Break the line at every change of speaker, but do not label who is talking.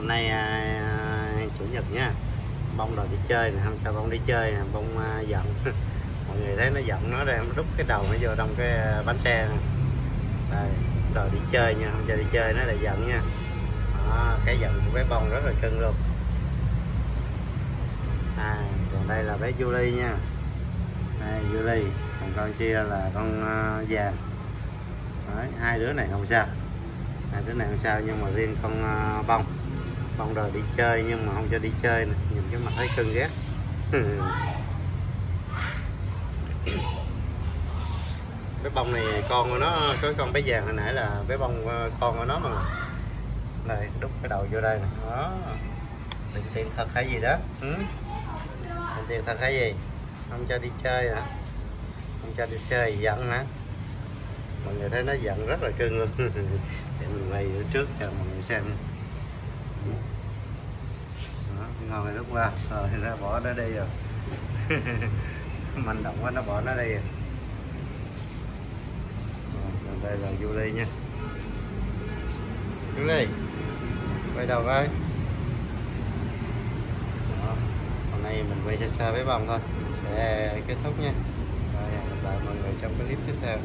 hôm nay à, à chủ nhật nha bông đòi đi chơi nè không cho bông đi chơi nè bông à, giận. Mọi người thấy nó giận nó đây em rút cái đầu nó vô trong cái à, bánh xe nè. Đây đòi đi chơi nha không cho đi chơi nó lại giận nha. Đó, cái giận của bé bông rất là cưng luôn. À, còn đây là bé Julie nha. Đây Julie còn con chia là con uh, Đấy, hai đứa này không sao. Hai đứa này không sao nhưng mà riêng con uh, bông. Con đòi đi chơi nhưng mà không cho đi chơi nè. Nhìn cái mặt thấy cưng ghét. Bé bông này con của nó có con bé vàng hồi nãy là bé bông ờ, con của nó mà. Này đút cái đầu vô đây nè. Đó. Tiền tiền thật hay gì đó. Ừ? tiền tiền thật hay gì. Không cho đi chơi hả? Không cho đi chơi, giận hả? Mọi người thấy nó giận rất là cưng luôn. Để mình quay ở trước cho mọi người xem đó, ngon rồi lúc qua. Rồi nó bỏ nó đi rồi. Manh động quá nó bỏ nó đi rồi. Còn đây là Julie nha. Julie quay đầu coi. Hôm nay mình quay xa xa với bông thôi. Sẽ kết thúc nha. Rồi gặp lại mọi người trong clip tiếp theo.